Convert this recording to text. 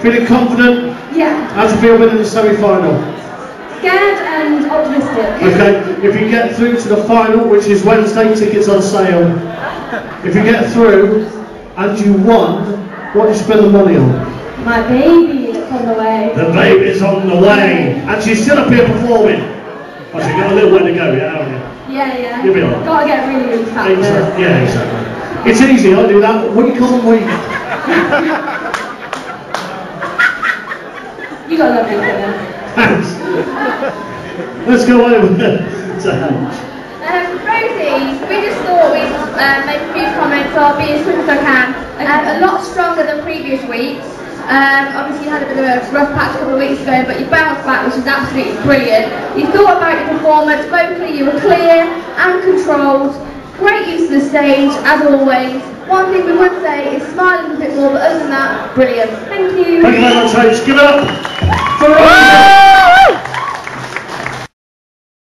feeling confident? Yeah. How do you feel winning the semi-final? Scared and optimistic. Okay, if you get through to the final, which is Wednesday, tickets on sale. If you get through and you won, what do you spend the money on? My baby is on the way. The baby's on the way, and she's still up here performing. Oh, she's got a little way to go, yeah, haven't you? Yeah, yeah. You'll be alright. Gotta get really, really fat Exactly. Yeah, exactly. It's easy, I do that week on week. You got lovely women. Thanks. Let's go over to Hans. Um, Rosie, we just thought we'd um, make a few comments. I'll be as quick as I can. Um, a lot stronger than previous weeks. Um, obviously, you had a bit of a rough patch a couple of weeks ago, but you bounced back, which is absolutely brilliant. You thought about your performance. Vocally, you were clear and controlled. Great use of the stage, as always. One thing we would say is other than that, brilliant. Thank you. Thank you very much, H. Give it up for.